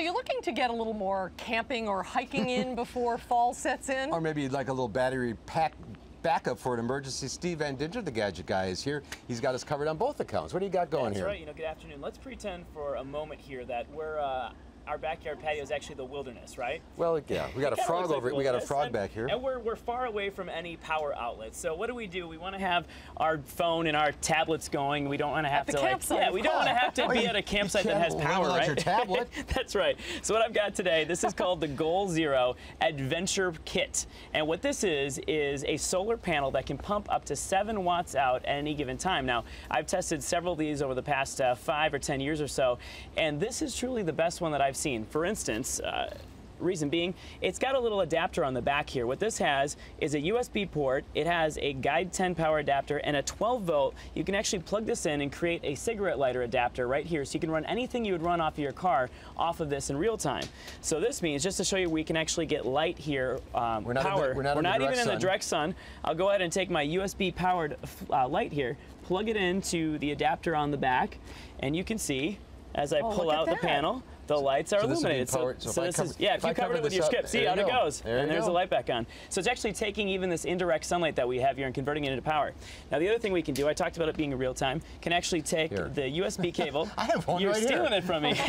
are you looking to get a little more camping or hiking in before fall sets in? Or maybe like a little battery pack backup for an emergency. Steve Van Dinter, the gadget guy, is here. He's got us covered on both accounts. What do you got going That's here? right. You know, good afternoon. Let's pretend for a moment here that we're uh, our backyard patio is actually the wilderness, right? Well, yeah, we got a frog looks like over it. We got a frog and- back here. And we're, we're far away from any power outlets. So what do we do? We want to have our phone and our tablets going. We don't want to have to like campsite, yeah, we don't want to have to be at a campsite that has power, right? your tablet. That's right. So what I've got today, this is called the Goal Zero Adventure Kit. And what this is, is a solar panel that can pump up to seven watts out at any given time. Now, I've tested several of these over the past uh, five or 10 years or so, and this is truly the best one that I've seen. For instance, uh, Reason being, it's got a little adapter on the back here. What this has is a USB port. It has a Guide 10 power adapter and a 12 volt. You can actually plug this in and create a cigarette lighter adapter right here. So you can run anything you would run off of your car off of this in real time. So this means, just to show you, we can actually get light here, um, We're not in the- we're not in the even direct in the direct sun. I'll go ahead and take my USB powered uh, light here, plug it into the adapter on the back, and you can see as I Oh, pull look at out the panel, the lights are So illuminated. so if I this cover- is yeah. if If you covered cover it with your up, skip, see how it go. goes, There and there's go. the light back on. So it's actually taking even this indirect sunlight that we have here and converting it into power. Now the other thing we can do, I talked about it being real time, can actually take Here. the USB cable. I have one You're right here. stealing it from me.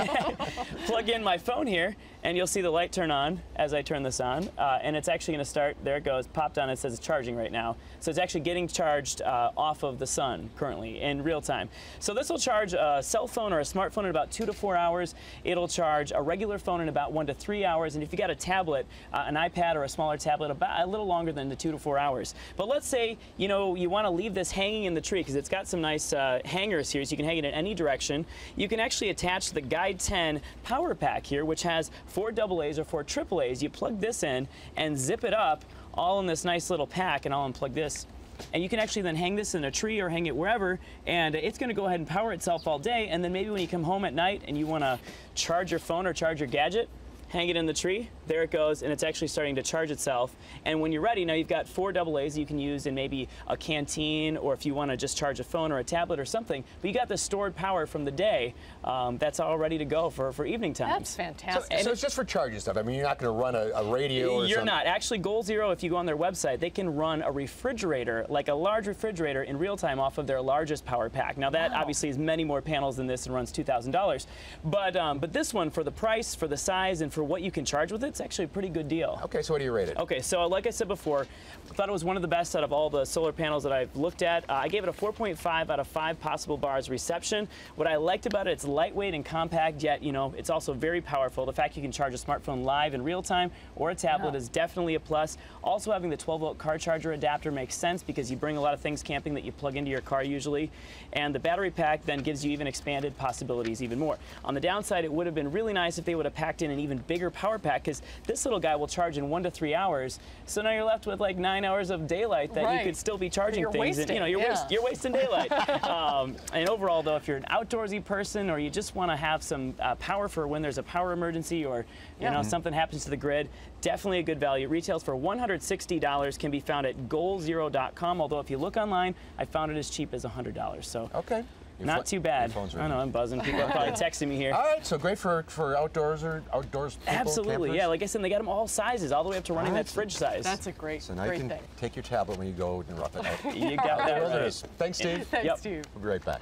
Plug in my phone here, and you'll see the light turn on as I turn this on, uh, and it's actually going to start. There it goes, popped on. It says it's charging right now. So it's actually getting charged uh, off of the sun currently in real time. So this will charge a cell phone or a smartphone in about two to four hours. It'll charge a regular phone in about one to three hours, and if you got a tablet, uh, an iPad or a smaller tablet, about a little longer than the two to four hours. But let's say you know you want to leave this hanging in the tree because it's got some nice uh, hangers here, so you can hang it in any direction. You can actually attach the Guide 10 power pack here, which has four AA's or four AAA's. You plug this in and zip it up all in this nice little pack, and I'll unplug this. And you can actually then hang this in a tree or hang it wherever, and it's going to go ahead and power itself all day. And then maybe when you come home at night and you want to charge your phone or charge your gadget, hang it in the tree. There it goes, and it's actually starting to charge itself. And when you're ready, now you've got four AA's you can use in maybe a canteen, or if you want to just charge a phone or a tablet or something. But you got the stored power from the day um, that's all ready to go for, for evening times. That's So, fantastic. so it's just for charging stuff. I mean, you're not going to run a, a radio or You're something. not. Actually, Goal Zero, if you go on their website, they can run a refrigerator, like a large refrigerator, in real time off of their largest power pack. Now, that Wow. obviously is many more panels than this and runs $2,000. But, um, but this one, for the price, for the size, and for what you can charge with it, it's actually a pretty good deal. Okay, so what do you rate it? Okay, so like I said before, I thought it was one of the best out of all the solar panels that I've looked at. Uh, I gave it a 4.5 out of 5 possible bars reception. What I liked about it, it's lightweight and compact, yet, you know, it's also very powerful. The fact you can charge a smartphone live in real time or a tablet Yeah. is definitely a plus. Also, having the 12 volt car charger adapter makes sense because you bring a lot of things camping that you plug into your car usually. And the battery pack then gives you even expanded possibilities even more. On the downside, it would have been really nice if they would have packed in an even bigger power pack because this little guy will charge in one to three hours. So now you're left with like nine hours of daylight that Right. you could still be charging things. and, you know, you're, yeah. waste, you're wasting daylight. um, and overall, though, if you're an outdoorsy person or you just want to have some uh, power for when there's a power emergency or you Yeah. know something happens to the grid, definitely a good value. It retails for $160. Can be found at goalzero.com. Although if you look online, I found it as cheap as $100. So Okay. Your not pho- too bad. your phone's I know I'm buzzing. People are probably texting me here. All right, so great for for outdoors or outdoors. People, Absolutely, campers. yeah. Like I said, they got them all sizes, all the way up to running Right. that fridge size. That's a great, So now you can thing. take your tablet when you go and rough it out. you got that There it right. Thanks, Steve. Thanks, Yep. Steve. We'll be right back.